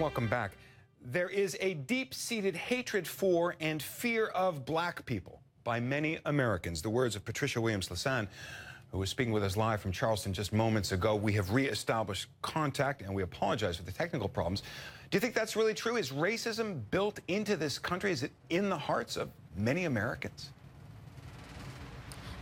Welcome back. There is a deep-seated hatred for and fear of black people by many Americans. The words of Patricia Williams-Lessane, who was speaking with us live from Charleston just moments ago. We have reestablished contact, and we apologize for the technical problems. Do you think that's really true? Is racism built into this country? Is it in the hearts of many Americans?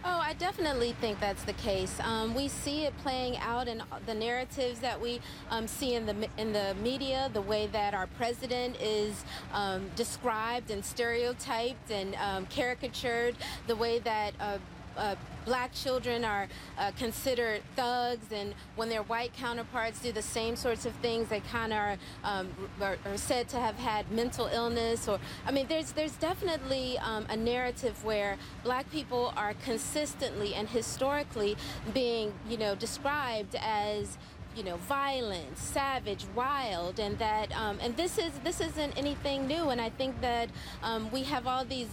Oh, I definitely think that's the case. Um, we see it playing out in the narratives that we um, see in the in the media, the way that our president is um, described and stereotyped and um, caricatured, the way that uh, uh, black children are uh, considered thugs, and when their white counterparts do the same sorts of things, they kind of are, um, are, are, said to have had mental illness. Or I mean, there's there's definitely um, a narrative where black people are consistently and historically being, you know, described as you know, violent, savage, wild, and that, um, and this is this isn't anything new. And I think that um, we have all these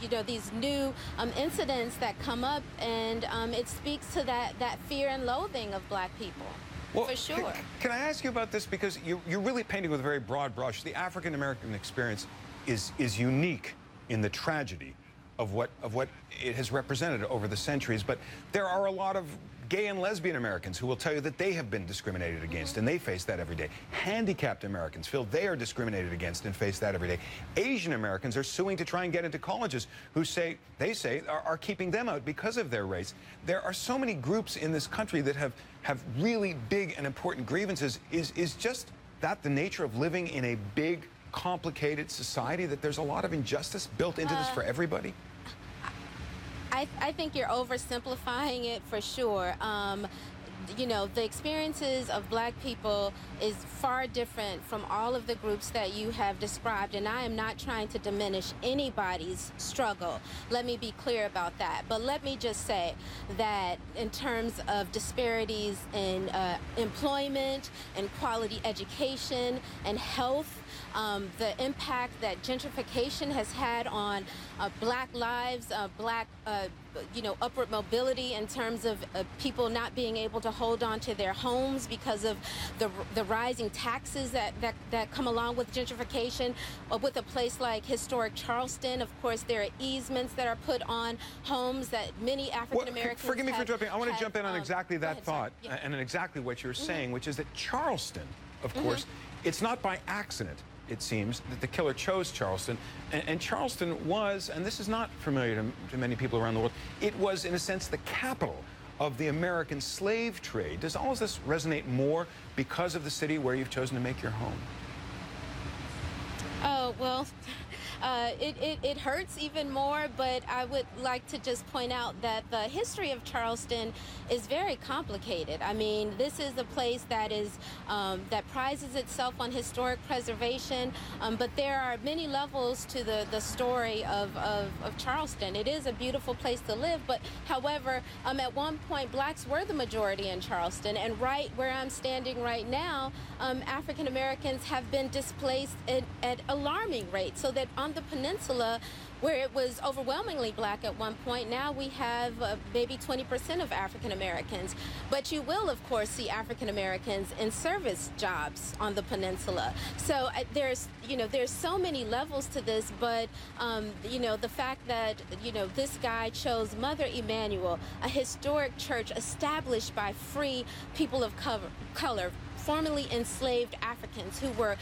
you know these new um, incidents that come up, and um, it speaks to that that fear and loathing of black people. Well, for sure. Can, can I ask you about this because you, you're really painting with a very broad brush. The African American experience is is unique in the tragedy of what of what it has represented over the centuries, but there are a lot of gay and lesbian Americans who will tell you that they have been discriminated against and they face that every day. Handicapped Americans feel they are discriminated against and face that every day. Asian Americans are suing to try and get into colleges who say, they say, are, are keeping them out because of their race. There are so many groups in this country that have, have really big and important grievances. Is, is just that the nature of living in a big, complicated society that there's a lot of injustice built into uh, this for everybody? I, I think you're oversimplifying it for sure. Um, you know, the experiences of black people is far different from all of the groups that you have described, and I am not trying to diminish anybody's struggle. Let me be clear about that. But let me just say that in terms of disparities in uh, employment and quality education and health, um, the impact that gentrification has had on uh, black lives, uh, black, uh, you know, upward mobility in terms of uh, people not being able to hold on to their homes because of the, the rising taxes that, that, that come along with gentrification. Uh, with a place like historic Charleston, of course, there are easements that are put on homes that many African Americans. Well, forgive me for jumping. I want to have, jump in on um, exactly that ahead, thought yeah. and exactly what you're mm -hmm. saying, which is that Charleston, of mm -hmm. course, it's not by accident it seems, that the killer chose Charleston. And, and Charleston was, and this is not familiar to, to many people around the world, it was, in a sense, the capital of the American slave trade. Does all of this resonate more because of the city where you've chosen to make your home? Oh, well, uh, it, it, it, hurts even more, but I would like to just point out that the history of Charleston is very complicated. I mean, this is a place that is um, that prizes itself on historic preservation, um, but there are many levels to the, the story of, of, of, Charleston. It is a beautiful place to live, but however, um, at one point, blacks were the majority in Charleston, and right where I'm standing right now, um, African Americans have been displaced at, at alarming rates, so that on the peninsula, where it was overwhelmingly black at one point, now we have uh, maybe 20% of African Americans. But you will, of course, see African Americans in service jobs on the peninsula. So uh, there's, you know, there's so many levels to this, but, um, you know, the fact that, you know, this guy chose Mother Emanuel, a historic church established by free people of color, formerly enslaved Africans who were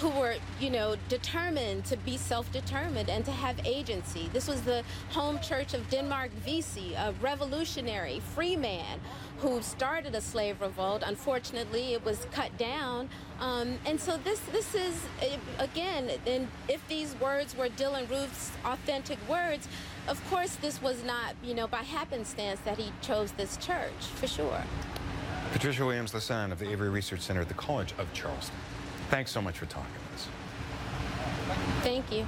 who were, you know, determined to be self-determined and to have agency. This was the home church of Denmark Vesey, a revolutionary free man who started a slave revolt. Unfortunately, it was cut down. Um, and so this this is, eh, again, and if these words were Dylann Roof's authentic words, of course this was not, you know, by happenstance that he chose this church, for sure. Patricia Williams-Lessane of the Avery Research Center at the College of Charleston. Thanks so much for talking to us. Thank you.